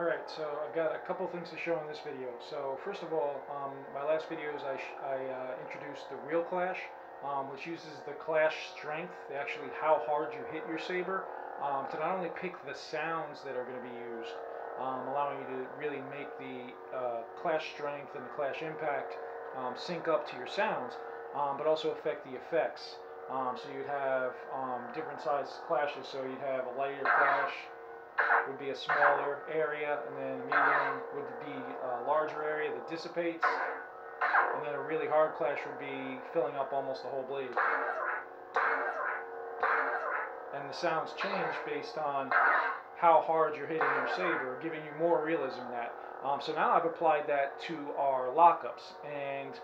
Alright, so I've got a couple things to show in this video. So first of all, um, my last videos I, I uh, introduced the real clash, um, which uses the clash strength, actually how hard you hit your saber, um, to not only pick the sounds that are going to be used, um, allowing you to really make the uh, clash strength and the clash impact um, sync up to your sounds, um, but also affect the effects. so you'd have different size clashes, so you'd have a lighter clash, would be a smaller area, and then medium would be a larger area that dissipates, and then a really hard clash would be filling up almost the whole blade. And the sounds change based on how hard you're hitting your saber, giving you more realism that. Um, so now I've applied that to our lockups, and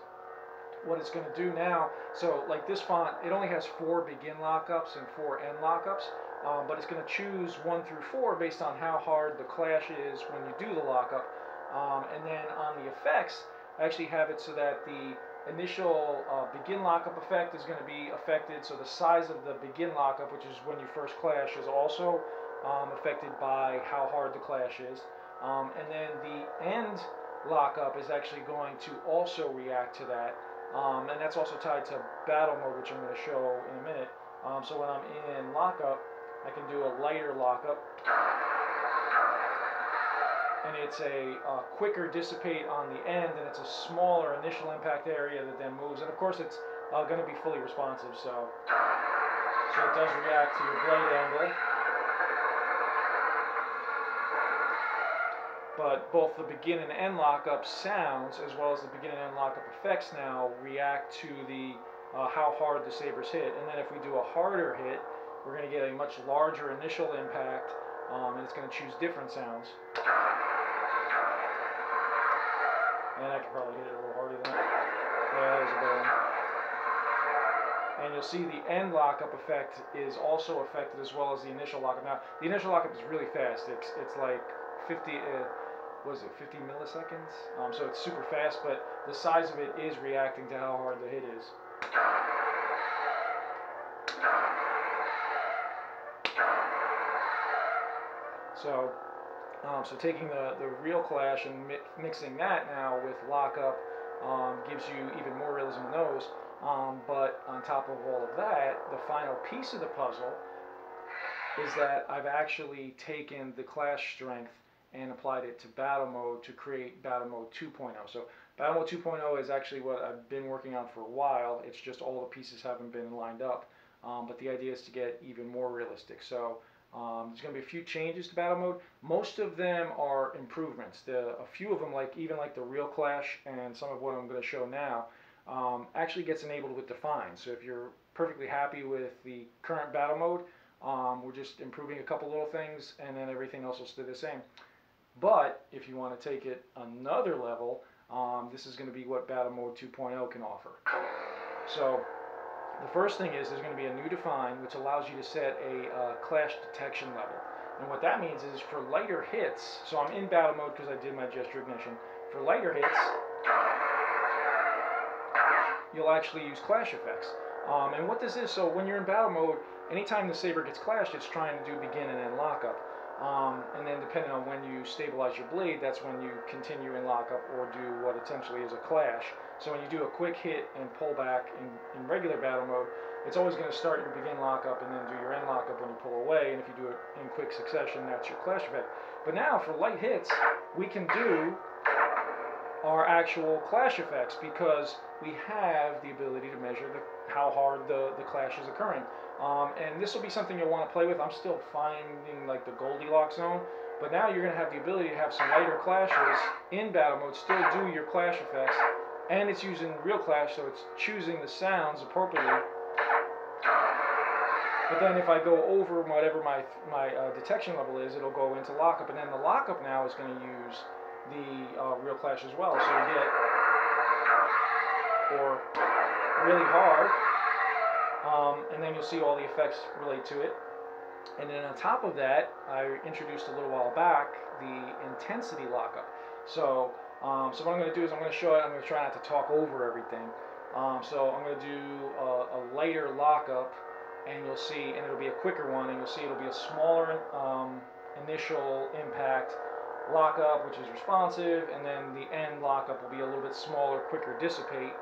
what it's going to do now, so like this font, it only has four begin lockups and four end lockups um, but it's going to choose 1 through 4 based on how hard the clash is when you do the lockup. Um, and then on the effects, I actually have it so that the initial uh, begin lockup effect is going to be affected, so the size of the begin lockup, which is when you first clash, is also um, affected by how hard the clash is. Um, and then the end lockup is actually going to also react to that. Um, and that's also tied to battle mode, which I'm going to show in a minute. Um, so when I'm in lockup, I can do a lighter lockup. And it's a uh, quicker dissipate on the end, and it's a smaller initial impact area that then moves. And of course, it's uh, going to be fully responsive, so so it does react to your blade angle. But both the begin and end lockup sounds, as well as the begin and end lockup effects now, react to the uh, how hard the sabers hit. And then if we do a harder hit, we're going to get a much larger initial impact, um, and it's going to choose different sounds. And I can probably hit it a little harder than that. Yeah, there's a better one. And you'll see the end lockup effect is also affected as well as the initial lockup. Now, the initial lockup is really fast. It's, it's like 50, uh, what is it, 50 milliseconds? Um, so it's super fast, but the size of it is reacting to how hard the hit is. So, um, so taking the, the real clash and mi mixing that now with lockup um, gives you even more realism in those. Um, but on top of all of that, the final piece of the puzzle is that I've actually taken the clash strength and applied it to battle mode to create battle mode 2.0. So battle mode 2.0 is actually what I've been working on for a while. It's just all the pieces haven't been lined up. Um, but the idea is to get even more realistic. So um, there's going to be a few changes to battle mode. Most of them are improvements. The, a few of them, like even like the real clash and some of what I'm going to show now, um, actually gets enabled with define. So if you're perfectly happy with the current battle mode, um, we're just improving a couple little things and then everything else will stay the same. But if you want to take it another level, um, this is going to be what battle mode 2.0 can offer. So the first thing is there's going to be a new define which allows you to set a uh, clash detection level. And what that means is for lighter hits, so I'm in battle mode because I did my gesture ignition. For lighter hits, you'll actually use clash effects. Um, and what this is, so when you're in battle mode, anytime the saber gets clashed, it's trying to do begin and then lockup. Um, and then depending on when you stabilize your blade, that's when you continue in lockup or do what essentially is a clash. So when you do a quick hit and pull back in, in regular battle mode, it's always going to start your begin lockup and then do your end lockup when you pull away. And if you do it in quick succession, that's your clash effect. But now for light hits, we can do our actual clash effects because we have the ability to measure the, how hard the, the clash is occurring. Um, and this will be something you'll want to play with. I'm still finding like the Goldilocks zone. But now you're going to have the ability to have some lighter clashes in battle mode, still do your clash effects, and it's using real clash, so it's choosing the sounds appropriately. But then if I go over whatever my my uh, detection level is, it'll go into lockup, and then the lockup now is going to use the uh, real clash as well. So you get or really hard, um, and then you'll see all the effects relate to it. And then on top of that, I introduced a little while back the intensity lockup. So, um, so what I'm going to do is I'm going to show it. I'm going to try not to talk over everything. Um, so I'm going to do a, a, lighter lockup, and you'll see, and it'll be a quicker one, and you'll see it'll be a smaller um, initial impact, lockup, which is responsive, and then the end lockup will be a little bit smaller, quicker dissipate,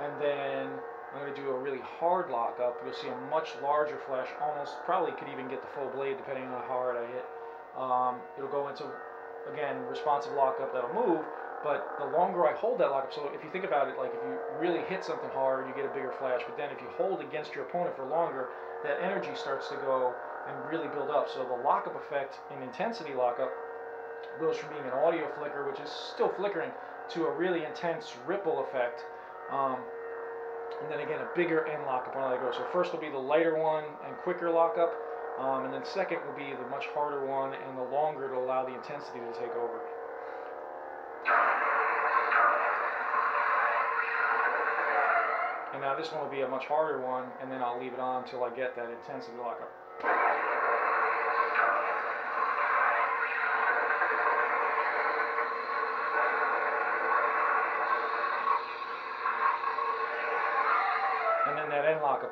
and then I'm going to do a really hard lockup. You'll see a much larger flash, almost probably could even get the full blade depending on how hard I hit. Um, it'll go into, again, responsive lockup that'll move, but the longer I hold that lockup, so if you think about it, like if you really hit something hard, you get a bigger flash, but then if you hold against your opponent for longer, that energy starts to go and really build up. So the lockup effect in intensity lockup goes from being an audio flicker, which is still flickering, to a really intense ripple effect. Um, and then again, a bigger end lockup when I go. So first will be the lighter one and quicker lockup, um, and then second will be the much harder one and the longer to allow the intensity to take over. And now this one will be a much harder one, and then I'll leave it on until I get that intensity lockup. And then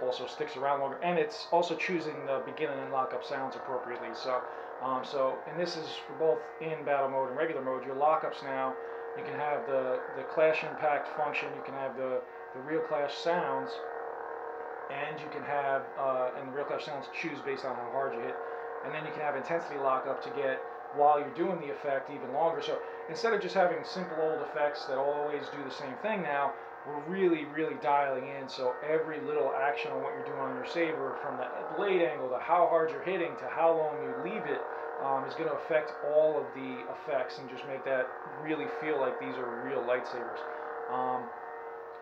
also sticks around longer, and it's also choosing the beginning and lockup sounds appropriately. So, um, so and this is for both in battle mode and regular mode. Your lockups now, you can have the the clash impact function. You can have the the real clash sounds, and you can have uh, and the real clash sounds choose based on how hard you hit, and then you can have intensity lockup to get while you're doing the effect even longer. So instead of just having simple old effects that always do the same thing now, we're really, really dialing in. So every little action on what you're doing on your saber, from the blade angle to how hard you're hitting to how long you leave it, um, is going to affect all of the effects and just make that really feel like these are real lightsabers. Um,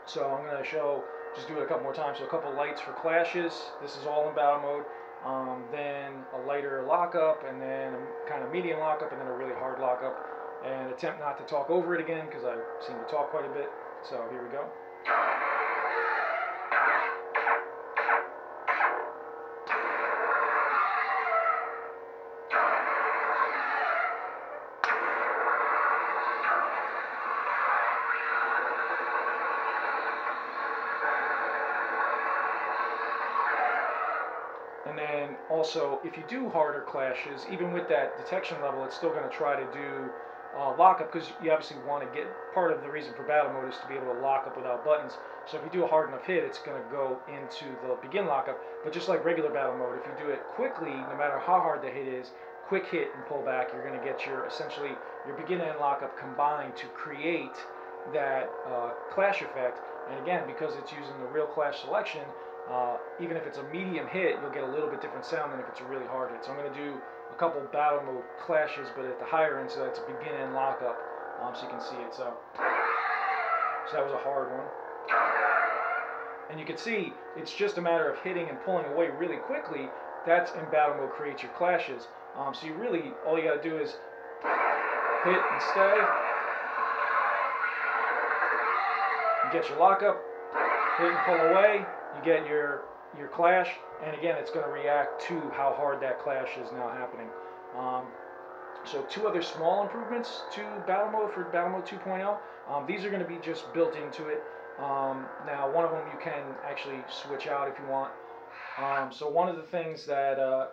so I'm going to show, just do it a couple more times. So a couple lights for clashes. This is all in battle mode. Um, then a lighter lockup, and then a kind of medium lockup, and then a really hard lockup. And attempt not to talk over it again because I seem to talk quite a bit. So here we go. And then also, if you do harder clashes, even with that detection level, it's still going to try to do uh, lockup because you obviously want to get part of the reason for battle mode is to be able to lock up without buttons. So if you do a hard enough hit, it's going to go into the begin lockup. But just like regular battle mode, if you do it quickly, no matter how hard the hit is, quick hit and pull back, you're going to get your essentially your begin and lockup combined to create that uh, clash effect. And again, because it's using the real clash selection, uh, even if it's a medium hit, you'll get a little bit different sound than if it's a really hard hit. So I'm going to do a couple battle mode clashes, but at the higher end, so that's a begin lockup, um, so you can see it. So, so that was a hard one. And you can see it's just a matter of hitting and pulling away really quickly. That's in battle mode creates your clashes. Um, so you really, all you got to do is hit and stay. You get your lockup, hit and pull away, you get your your clash, and again, it's going to react to how hard that clash is now happening. Um, so two other small improvements to battle mode for battle mode 2.0. Um, these are going to be just built into it. Um, now, one of them you can actually switch out if you want. Um, so one of the things that uh,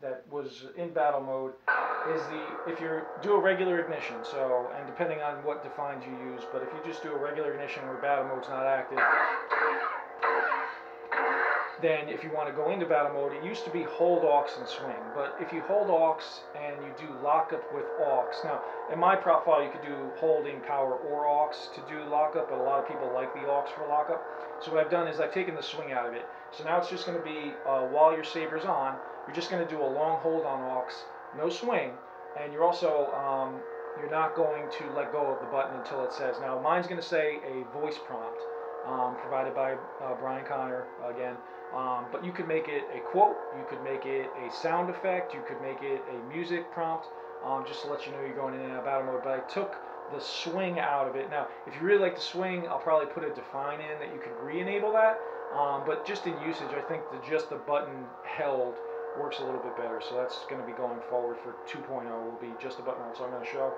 that was in battle mode is the if you do a regular ignition. So and depending on what defines you use, but if you just do a regular ignition where battle mode's not active, then if you want to go into battle mode, it used to be hold aux and swing. But if you hold aux and you do lockup with aux, now in my profile you could do holding power or aux to do lockup, but a lot of people like the aux for lockup. So what I've done is I've taken the swing out of it. So now it's just going to be uh, while your saber's on, you're just going to do a long hold on aux, no swing, and you're also um, you're not going to let go of the button until it says. Now mine's going to say a voice prompt um, provided by uh, Brian Connor again. Um, but you could make it a quote, you could make it a sound effect, you could make it a music prompt, um, just to let you know you're going in and out of battle mode. But I took the swing out of it. Now, if you really like the swing, I'll probably put a define in that you could re-enable that. Um, but just in usage, I think that just the button held works a little bit better. So that's going to be going forward for 2.0 will be just the button hold. So I'm going to show.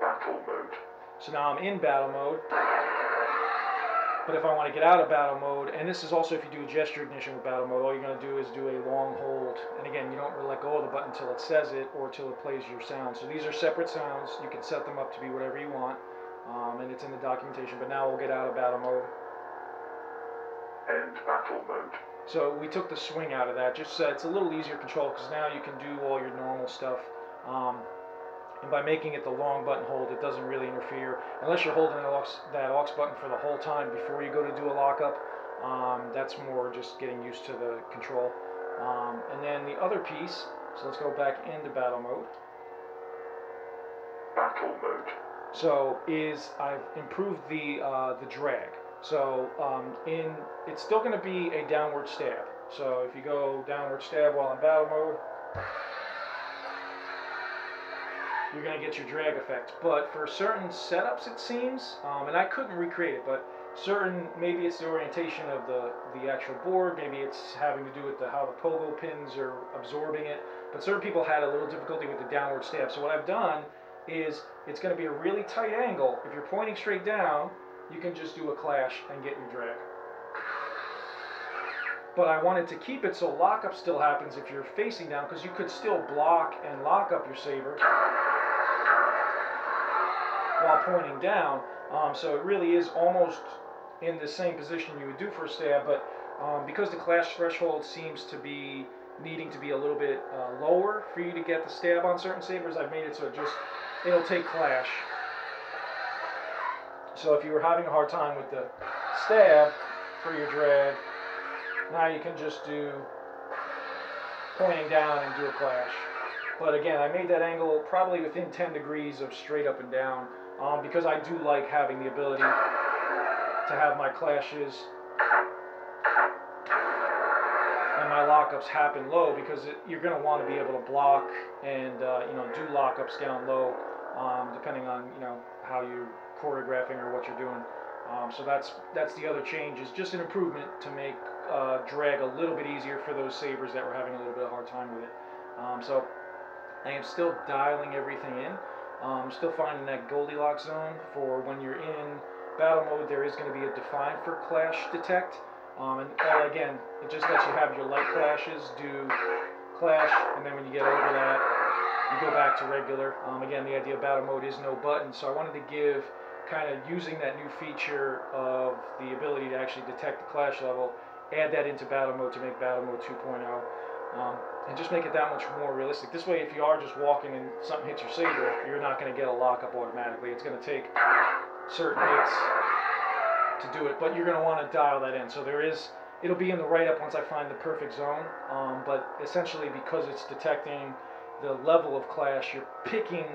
Battle mode. So now I'm in battle mode. But if I want to get out of battle mode, and this is also if you do a gesture ignition with battle mode, all you're going to do is do a long hold. And again, you don't really let go of the button until it says it or until it plays your sound. So these are separate sounds. You can set them up to be whatever you want. Um, and it's in the documentation. But now we'll get out of battle mode. End battle mode. So we took the swing out of that. Just so it's a little easier control because now you can do all your normal stuff. Um, and by making it the long button hold, it doesn't really interfere. Unless you're holding that aux, that aux button for the whole time before you go to do a lockup, um, that's more just getting used to the control. Um, and then the other piece, so let's go back into battle mode. Battle mode. So is I've improved the uh, the drag. So um, in it's still going to be a downward stab. So if you go downward stab while in battle mode, you're going to get your drag effect. But for certain setups, it seems, um, and I couldn't recreate it, but certain maybe it's the orientation of the the actual board, maybe it's having to do with the how the pogo pins are absorbing it. But certain people had a little difficulty with the downward stab. So what I've done is it's going to be a really tight angle. If you're pointing straight down, you can just do a clash and get your drag. But I wanted to keep it so lockup still happens if you're facing down because you could still block and lock up your saber while pointing down. Um, so it really is almost in the same position you would do for a stab, but um, because the clash threshold seems to be needing to be a little bit uh, lower for you to get the stab on certain sabers, I've made it so it just, it'll take clash. So if you were having a hard time with the stab for your drag, now you can just do pointing down and do a clash. But again, I made that angle probably within 10 degrees of straight up and down um, because I do like having the ability to have my clashes and my lockups happen low because it, you're going to want to be able to block and uh, you know do lockups down low um, depending on you know how you're choreographing or what you're doing. Um, so that's that's the other change is just an improvement to make uh, drag a little bit easier for those sabers that were having a little bit of hard time with it. Um, so I am still dialing everything in. Um, still finding that Goldilocks zone for when you're in battle mode. There is going to be a define for clash detect. Um, and uh, again, it just lets you have your light clashes do clash, and then when you get over that, you go back to regular. Um, again, the idea of battle mode is no button, so I wanted to give kind of using that new feature of the ability to actually detect the clash level, add that into battle mode to make battle mode 2.0. Um, and just make it that much more realistic. This way, if you are just walking and something hits your saber, you're not going to get a lockup automatically. It's going to take certain hits to do it, but you're going to want to dial that in. So there is, it'll be in the write-up once I find the perfect zone, um, but essentially because it's detecting the level of clash, you're picking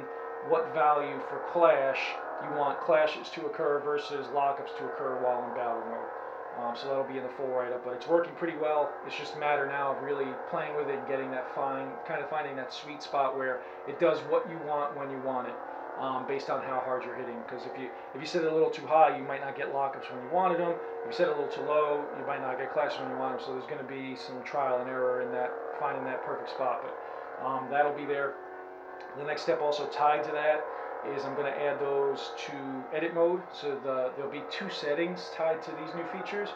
what value for clash you want clashes to occur versus lockups to occur while in battle mode. Um, so that'll be in the full write-up, but it's working pretty well. It's just a matter now of really playing with it and getting that fine, kind of finding that sweet spot where it does what you want when you want it, um, based on how hard you're hitting. Because if you if you set it a little too high, you might not get lockups when you wanted them. If you set it a little too low, you might not get clashes when you want them. So there's going to be some trial and error in that finding that perfect spot, but um, that'll be there. The next step also tied to that is I'm going to add those to edit mode. So the, there'll be two settings tied to these new features.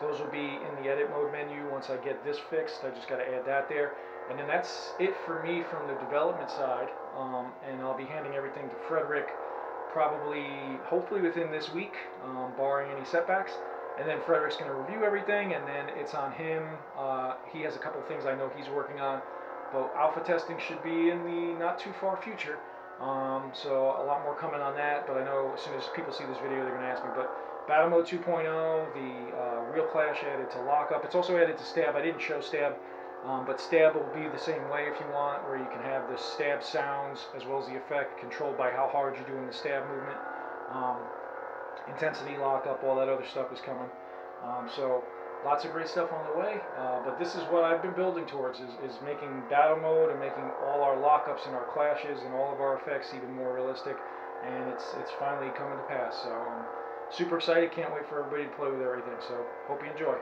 Those will be in the edit mode menu once I get this fixed. I just got to add that there. And then that's it for me from the development side. Um, and I'll be handing everything to Fredrik probably, hopefully within this week, um, barring any setbacks. And then Fredrik's going to review everything, and then it's on him. Uh, he has a couple things I know he's working on, but alpha testing should be in the not too far future. Um, so a lot more coming on that, but I know as soon as people see this video, they're going to ask me. But Battle Mode 2.0, the uh, Real Clash added to Lockup. It's also added to Stab. I didn't show Stab, um, but Stab will be the same way if you want, where you can have the stab sounds as well as the effect controlled by how hard you're doing the stab movement. Um, intensity lockup, all that other stuff is coming. Um, so lots of great stuff on the way. Uh, but this is what I've been building towards is, is making battle mode and making all our lockups and our clashes and all of our effects even more realistic. And it's it's finally coming to pass. So I'm super excited. Can't wait for everybody to play with everything. So hope you enjoy.